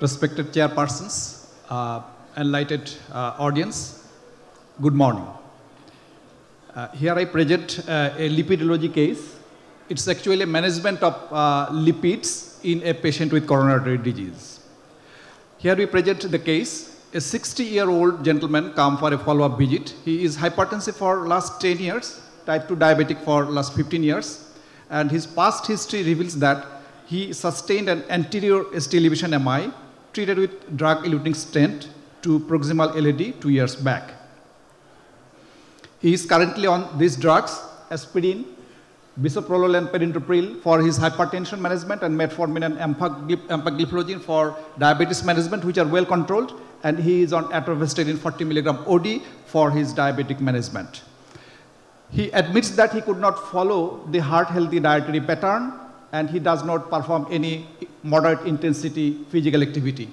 respected chairpersons, uh, enlightened uh, audience, good morning. Uh, here I present uh, a lipidology case. It's actually a management of uh, lipids in a patient with coronary disease. Here we present the case. A 60-year-old gentleman come for a follow-up visit. He is hypertensive for last 10 years, type 2 diabetic for last 15 years, and his past history reveals that he sustained an anterior ST elevation MI treated with drug-eluting stent to proximal LAD two years back. He is currently on these drugs, aspirin, bisoprolol and perindopril for his hypertension management and metformin and empagliflozin for diabetes management, which are well controlled. And he is on atorvastatin 40 milligram OD for his diabetic management. He admits that he could not follow the heart healthy dietary pattern and he does not perform any moderate intensity physical activity.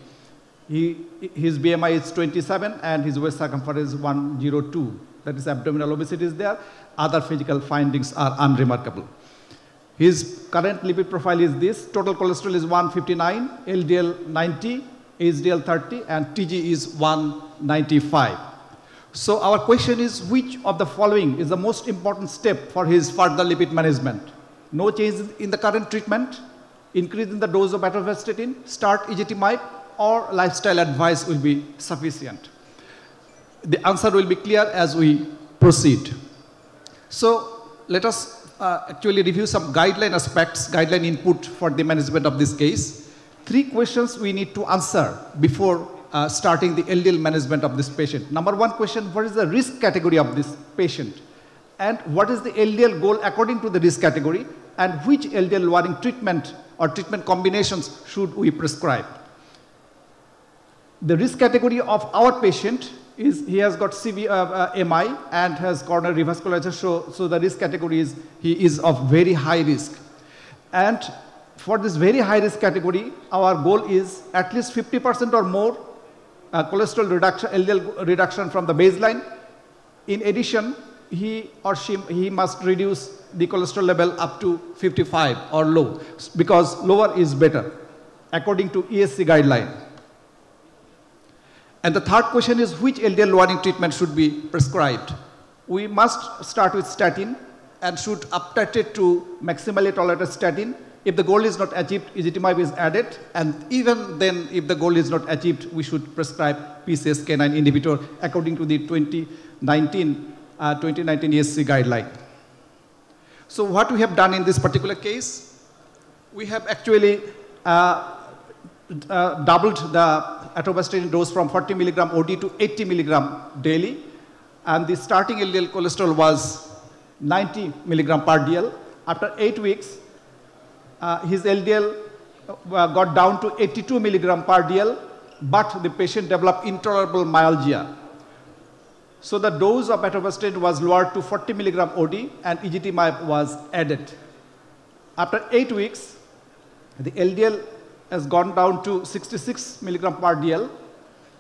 He, his BMI is 27 and his waist circumference is 102. That is abdominal obesity is there. Other physical findings are unremarkable. His current lipid profile is this. Total cholesterol is 159, LDL 90, HDL 30, and TG is 195. So our question is, which of the following is the most important step for his further lipid management? No change in the current treatment, increase in the dose of atorvastatin, start ezetimibe, or lifestyle advice will be sufficient. The answer will be clear as we proceed. So let us uh, actually review some guideline aspects, guideline input for the management of this case. Three questions we need to answer before uh, starting the LDL management of this patient. Number one question, what is the risk category of this patient? And what is the LDL goal according to the risk category? And which LDL lowering treatment or treatment combinations should we prescribe? The risk category of our patient is he has got CV, uh, uh, MI and has coronary revascularization, so, so the risk category is he is of very high risk. And for this very high risk category, our goal is at least 50% or more uh, cholesterol reduction, LDL reduction from the baseline. In addition, he or she he must reduce the cholesterol level up to 55 or low because lower is better according to ESC guideline. And the third question is which LDL lowering treatment should be prescribed? We must start with statin and should uptitrate to maximally tolerated statin. If the goal is not achieved, ezetimibe is added. And even then, if the goal is not achieved, we should prescribe PCSK9 inhibitor according to the 2019, uh, 2019 ESC guideline. So what we have done in this particular case, we have actually uh, uh, doubled the atorvastatin dose from 40 milligram OD to 80 milligram daily. And the starting LDL cholesterol was 90 milligram per DL. After eight weeks, uh, his LDL uh, got down to 82 milligram per DL, but the patient developed intolerable myalgia. So the dose of atorvastatin was lowered to 40 milligram OD and ezetimibe was added. After eight weeks, the LDL has gone down to 66 milligram per DL.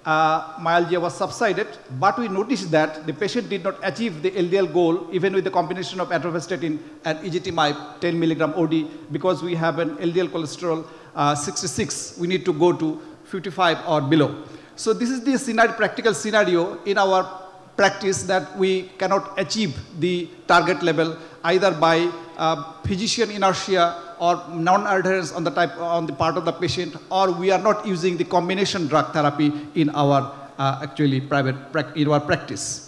Uh, myalgia was subsided, but we noticed that the patient did not achieve the LDL goal even with the combination of atorvastatin and ezetimibe 10 milligram OD because we have an LDL cholesterol uh, 66. We need to go to 55 or below. So this is the scenario, practical scenario in our practice that we cannot achieve the target level either by uh, physician inertia or non-adherence on the type on the part of the patient, or we are not using the combination drug therapy in our uh, actually private in our practice.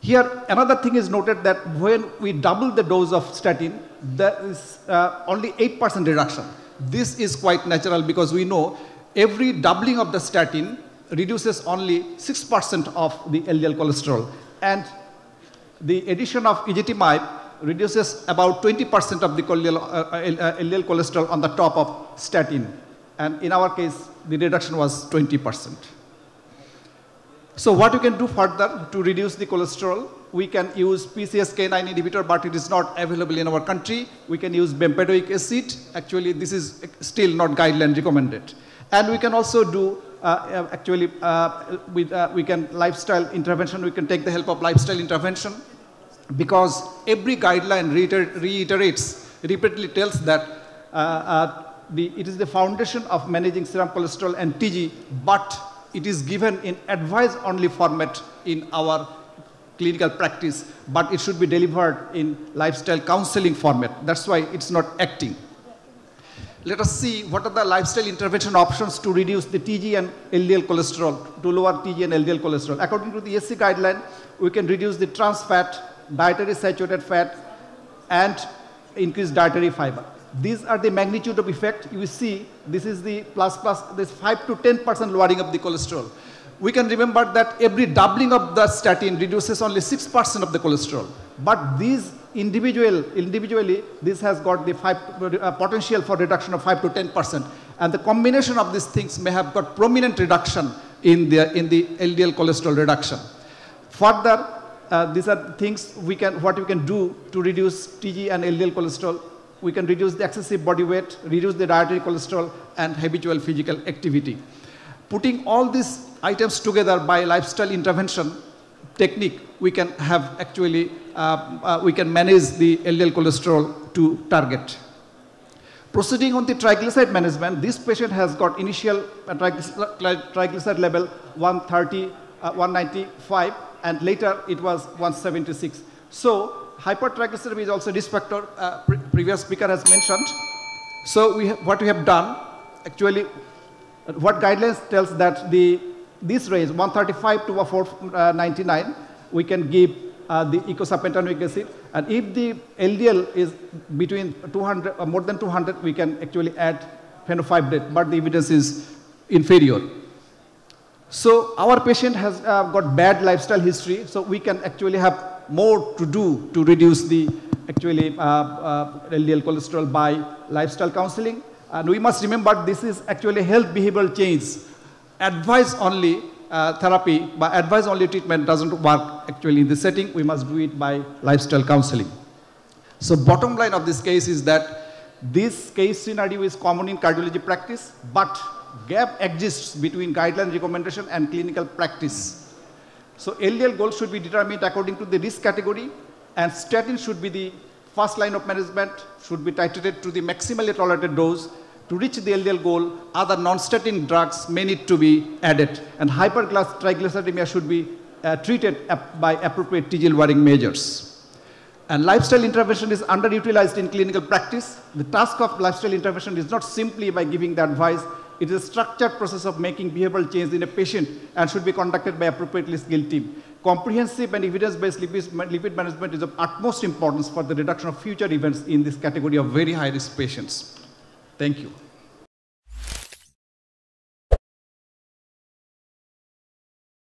Here, another thing is noted that when we double the dose of statin, there is uh, only 8% reduction. This is quite natural because we know every doubling of the statin reduces only 6% of the LDL cholesterol. And the addition of ezetimibe reduces about 20% of the LDL, uh, cholesterol on the top of statin. And in our case, the reduction was 20%. So what you can do further to reduce the cholesterol? We can use PCSK9 inhibitor, but it is not available in our country. We can use bempedoic acid. Actually, this is still not guideline recommended. And we can also do actually uh, with, uh, we can lifestyle intervention. We can take the help of lifestyle intervention because every guideline reiter reiterates, repeatedly tells that uh, uh, the, it is the foundation of managing serum cholesterol and TG, but it is given in advice only format in our clinical practice, but it should be delivered in lifestyle counseling format. That's why it's not acting. Let us see what are the lifestyle intervention options to reduce the TG and LDL cholesterol, to lower TG and LDL cholesterol. According to the ESC guideline, we can reduce the trans fat, dietary saturated fat, and increase dietary fiber. These are the magnitude of effect. You see, this is the plus plus, this 5 to 10% lowering of the cholesterol. We can remember that every doubling of the statin reduces only 6% of the cholesterol. But these individual, individually, this has got the five, uh, potential for reduction of 5 to 10%. And the combination of these things may have got prominent reduction in the, in the LDL cholesterol reduction. Further, uh, these are things we can, what we can do to reduce TG and LDL cholesterol. We can reduce the excessive body weight, reduce the dietary cholesterol, and habitual physical activity. Putting all these items together by lifestyle intervention technique, we can have actually, uh, uh, we can manage the LDL cholesterol to target. Proceeding on the triglyceride management, this patient has got initial uh, triglyceride level 130, uh, 195, and later it was 176. So hypertriglyceridemia is also risk factor, uh, pre previous speaker has mentioned. So we what we have done, actually, what guidelines tells that the this range, 135 to 499, we can give uh, the eicosapentaenoic acid. And if the LDL is between 200, uh, more than 200, we can actually add fenofibrate, but the evidence is inferior. So our patient has uh, got bad lifestyle history, so we can actually have more to do to reduce the actually uh, uh, LDL cholesterol by lifestyle counseling. And we must remember this is actually health behavioral change advice only uh, therapy, but advice only treatment doesn't work actually in this setting. We must do it by lifestyle counseling. So bottom line of this case is that this case scenario is common in cardiology practice, but gap exists between guideline recommendation and clinical practice. So LDL goal should be determined according to the risk category and statin should be the first line of management, should be titrated to the maximally tolerated dose to reach the LDL goal, other non-statin drugs may need to be added, and hypertriglyceridemia should be uh, treated by appropriate TG lowering measures. And lifestyle intervention is underutilized in clinical practice. The task of lifestyle intervention is not simply by giving the advice, it is a structured process of making behavioral change in a patient and should be conducted by appropriately skilled team. Comprehensive and evidence-based lipid management is of utmost importance for the reduction of future events in this category of very high-risk patients. Thank you.